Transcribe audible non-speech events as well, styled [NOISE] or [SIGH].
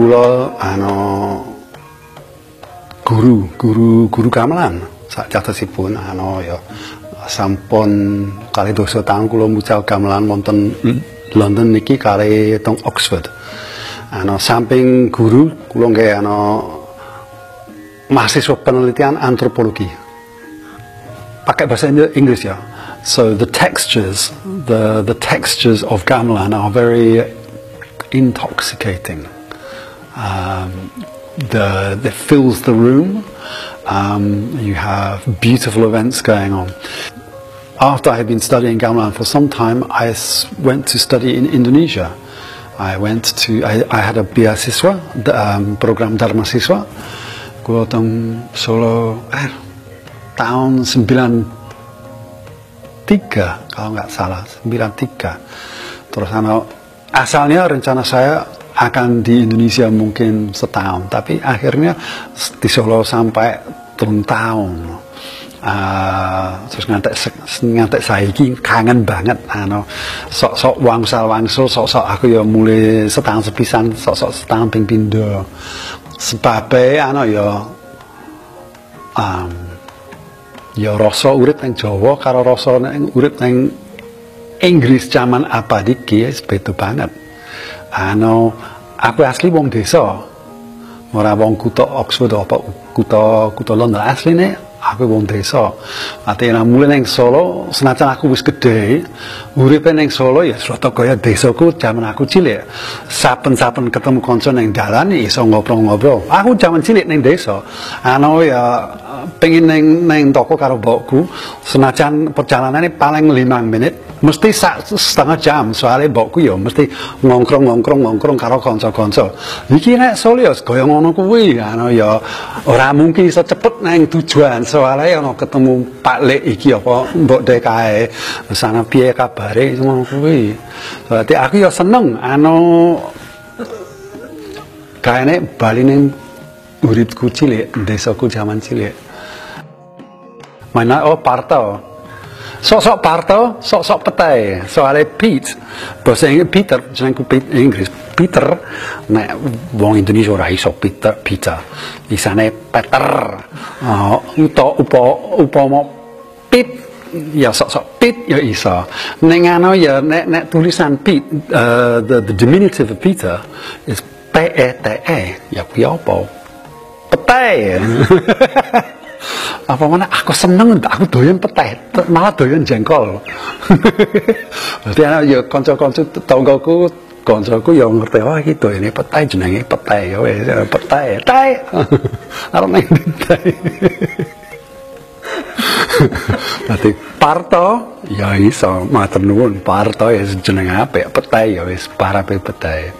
kula ana guru, guru guru gamelan sak catosipun ana ya sampun kali dosa tahun kula mucal gamelan wonten London niki kali teng Oxford. Ana samping guru kula nggih ana mahasiswa penelitian antropologi. Pakai bahasa Inggris ya. So the textures, the the textures of gamelan are very intoxicating. Um, the that fills the room. Um, you have beautiful events going on. After I had been studying gamelan for some time, I went to study in Indonesia. I went to I, I had a beasiswa um, program Dharma Siswa. Gue teng Solo eh, tahun 93 kalau nggak salah 93. Terus ano, asalnya rencana saya akan di Indonesia mungkin setahun, tapi akhirnya di Solo sampai telung tahun. Uh, terus ngantek ngantek saiki kangen banget ano sok-sok wangsal wangsul sok-sok aku ya mulai setahun sepisan sok-sok setahun ping pindo sebabnya ano ya um, ya rasa urip nang Jawa karo rasa nang urip nang Inggris zaman apa ya beda banget. Ano aku asli wong desa. Ora wong kutha Oxford apa kutha kutha London asline aku wong desa. Ate nang mulai nang Solo senajan aku wis gede, uripe nang Solo ya Surabaya desaku zaman aku cilik. Saben-saben ketemu kanca nang dalan iso ngobrol-ngobrol. Aku zaman cilik nang desa. Ano ya pengen neng neng toko karo mbokku senajan perjalanannya paling lima menit mesti sak, setengah jam soalnya mbokku ya mesti ngongkrong ngongkrong ngongkrong karo konco-konco iki nek solo ya kaya ngono kuwi ano ya ora mungkin iso cepet neng tujuan. Soalnya ono ketemu Pak Lek iki apa mbok dek sana piye kabare ngono kuwi. Berarti aku ya seneng ano kayaknya bali neng uripku cilik desaku zaman cilik. Mana oh parto sok-sok parto sok-sok petai. Soalnya Pete bahasa Inggris Peter jenengku Pete Inggris. Peter nek wong Indonesia ora iso Peter Peter isane Peter. Oh, uta upa upama Pete ya sok-sok Pete ya iso. Ning ya nek nek tulisan Pete uh, the, the diminutive of Peter is P E T E. Ya kuwi apa? Petai [LAUGHS] apa mana aku seneng aku doyan petai malah doyan jengkol. [LAUGHS] Berarti anak ya konco-konco tonggoku koncoku ya ngerti wah gitu ini petai jenenge petai ya wes petai tai arep nang petai Berarti parto? Ya iso matur nuwun parto ya jeneng apik petai ya wis parape petai